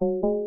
you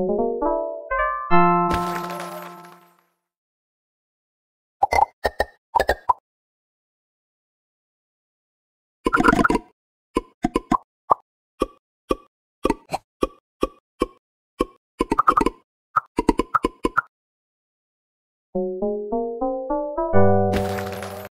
you